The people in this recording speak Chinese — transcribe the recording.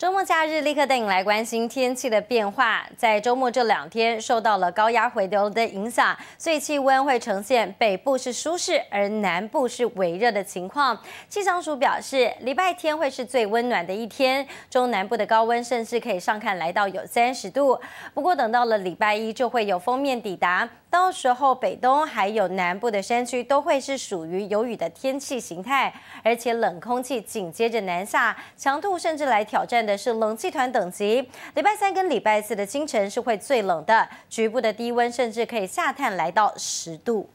周末假日立刻带你来关心天气的变化。在周末这两天，受到了高压回流的影响，所以气温会呈现北部是舒适，而南部是微热的情况。气象署表示，礼拜天会是最温暖的一天，中南部的高温甚至可以上看来到有三十度。不过等到了礼拜一，就会有封面抵达，到时候北东还有南部的山区都会是属于有雨的天气形态，而且冷空气紧接着南下，强度甚至来挑战的。是冷气团等级，礼拜三跟礼拜四的清晨是会最冷的，局部的低温甚至可以下探来到十度。